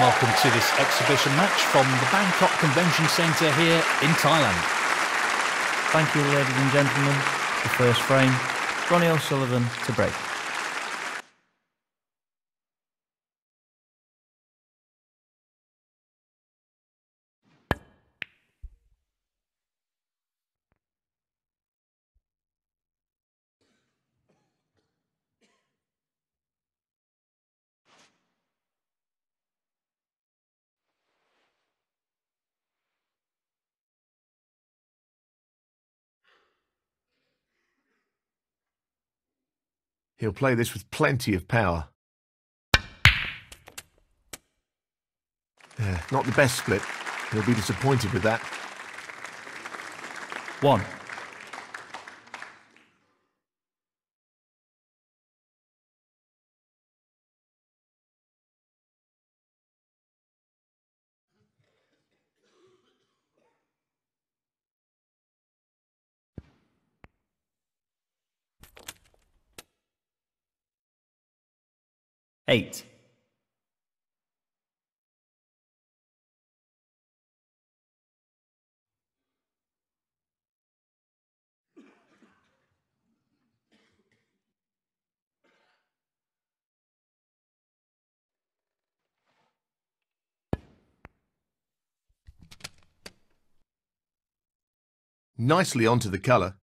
welcome to this exhibition match from the Bangkok Convention Centre here in Thailand. Thank you, ladies and gentlemen. The first frame, Ronnie O'Sullivan to break. He'll play this with plenty of power. Yeah, not the best split. He'll be disappointed with that. One. Eight. Nicely onto the colour.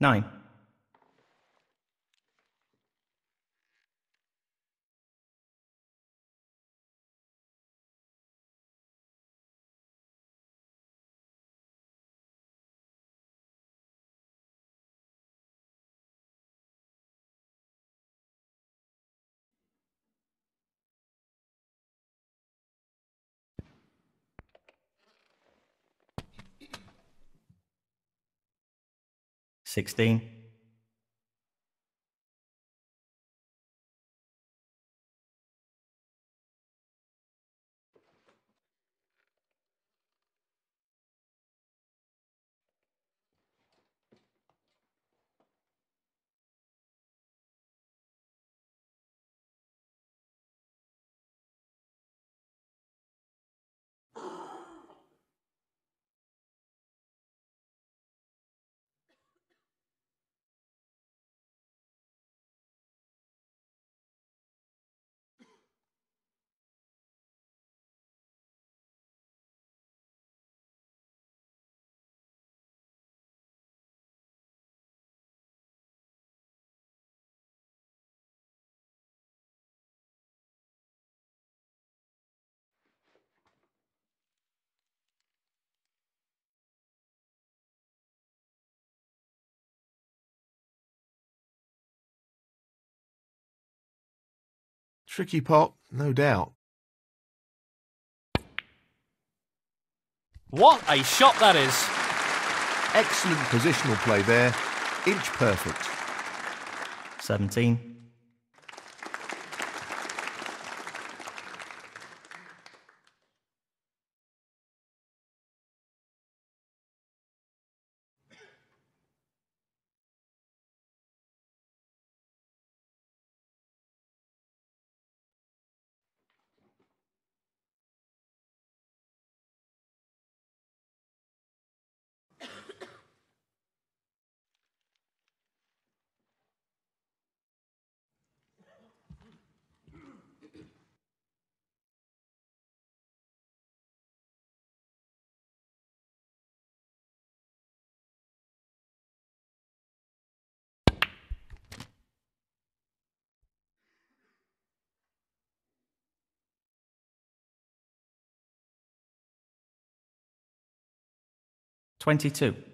Nine. Sixteen. Tricky pot, no doubt. What a shot that is! Excellent positional play there. Inch perfect. Seventeen. Twenty-two.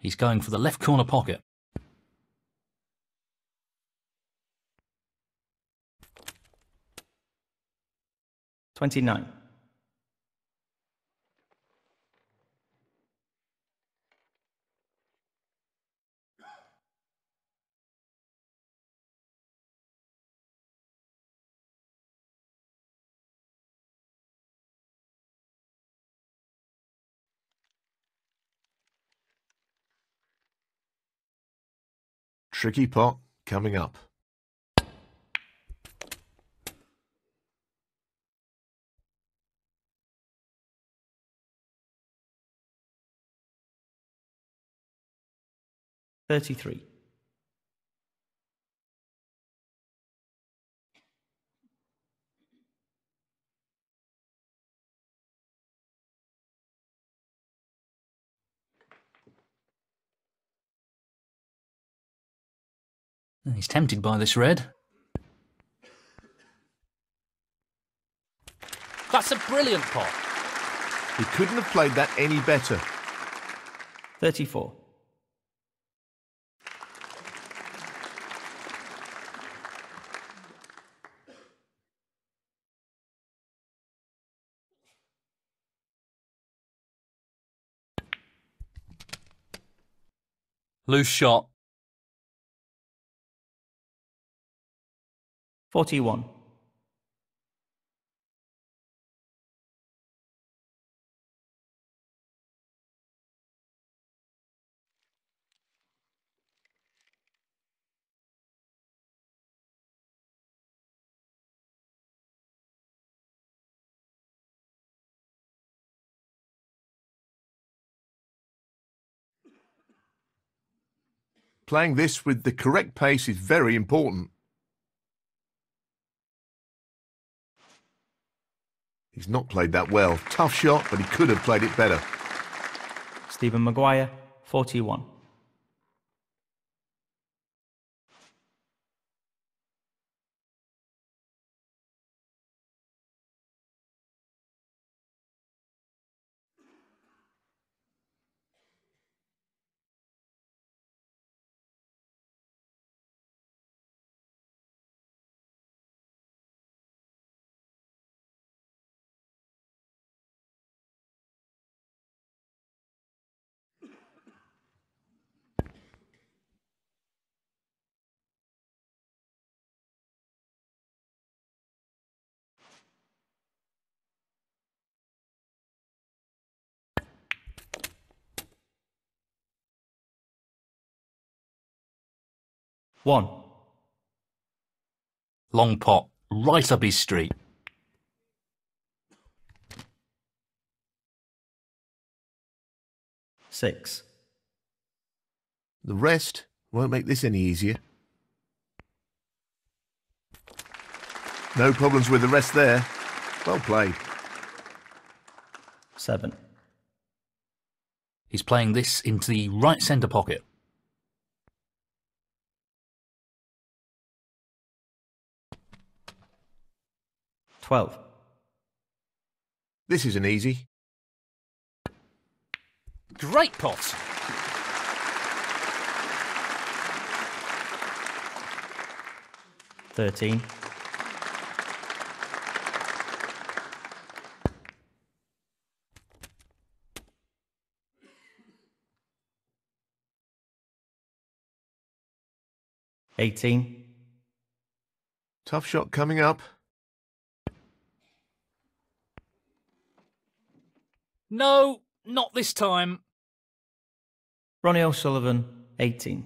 He's going for the left corner pocket. Twenty-nine. Tricky pot coming up. Thirty-three. Hmm, he's tempted by this red. That's a brilliant pot. He couldn't have played that any better. Thirty-four. Loose shot. Forty-one. Playing this with the correct pace is very important. He's not played that well. Tough shot, but he could have played it better. Stephen Maguire, 41. One. Long pot. Right up his street. Six. The rest won't make this any easier. No problems with the rest there. Well played. Seven. He's playing this into the right centre pocket. Twelve. This isn't easy. Great pot. Thirteen. Eighteen. Tough shot coming up. No, not this time. Ronnie O'Sullivan, 18.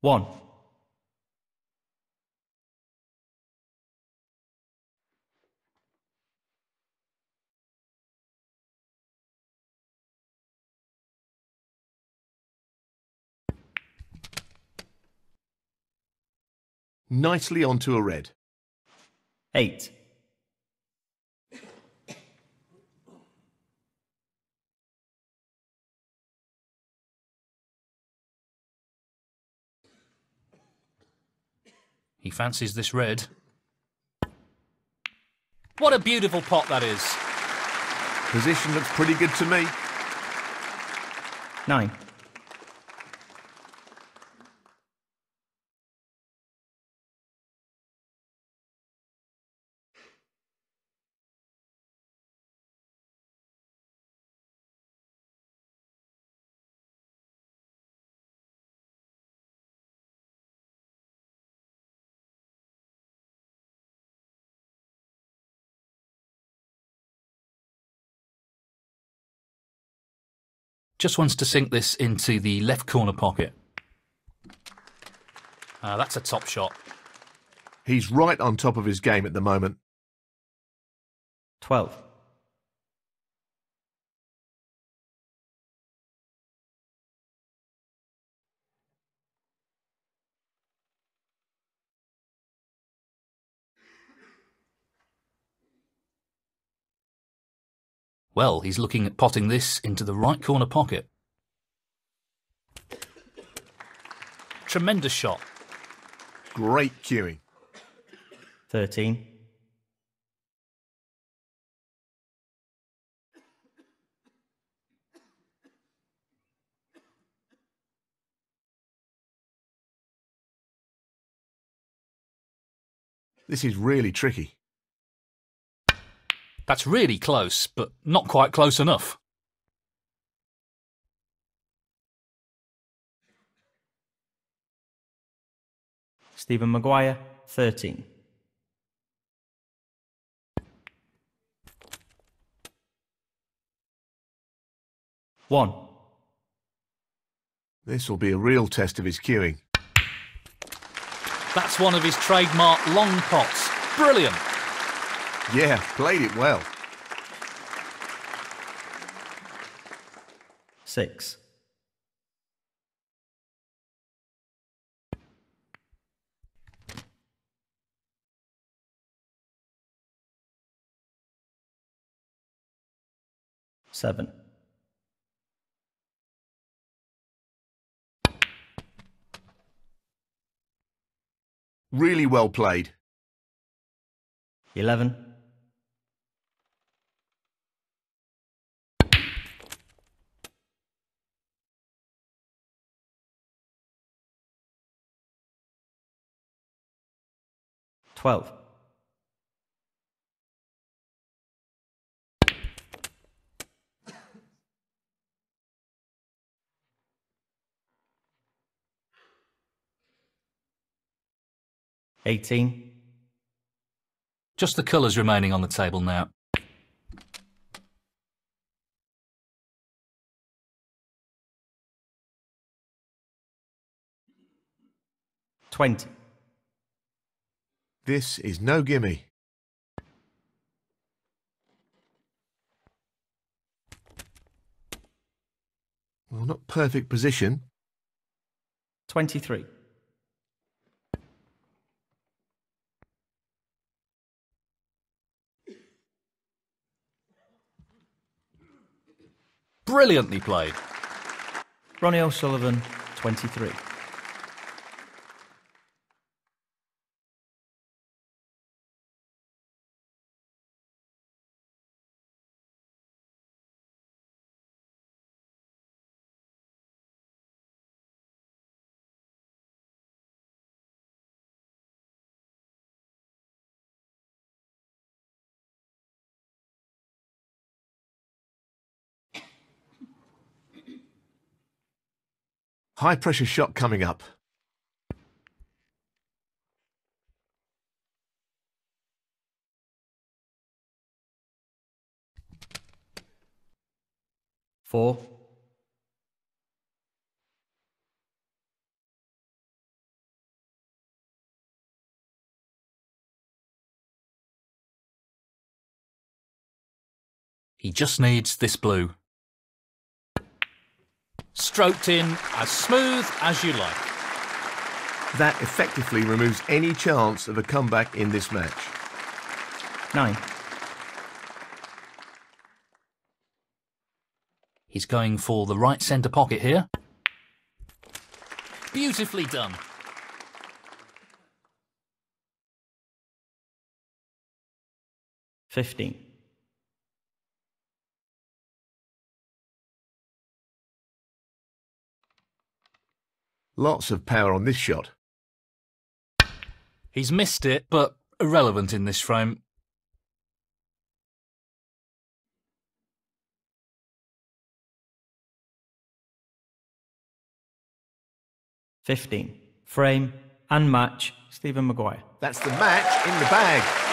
One. Nicely onto a red. 8. He fancies this red. What a beautiful pot that is. Position looks pretty good to me. 9. Just wants to sink this into the left corner pocket. Ah, that's a top shot. He's right on top of his game at the moment. 12. Well, he's looking at potting this into the right corner pocket. Tremendous shot. Great cueing. 13. This is really tricky. That's really close, but not quite close enough. Stephen Maguire, 13. One. This will be a real test of his cueing. That's one of his trademark long pots. Brilliant. Yeah, played it well. Six. Seven. Really well played. Eleven. Twelve. Eighteen. Just the colours remaining on the table now. Twenty. This is no gimme. Well, not perfect position. Twenty-three. Brilliantly played. Ronnie O'Sullivan, 23. High pressure shot coming up. Four. He just needs this blue. Stroked in as smooth as you like. That effectively removes any chance of a comeback in this match. 9. He's going for the right centre pocket here. Beautifully done. Fifteen. Lots of power on this shot. He's missed it, but irrelevant in this frame. Fifteen. Frame and match. Stephen Maguire. That's the match in the bag.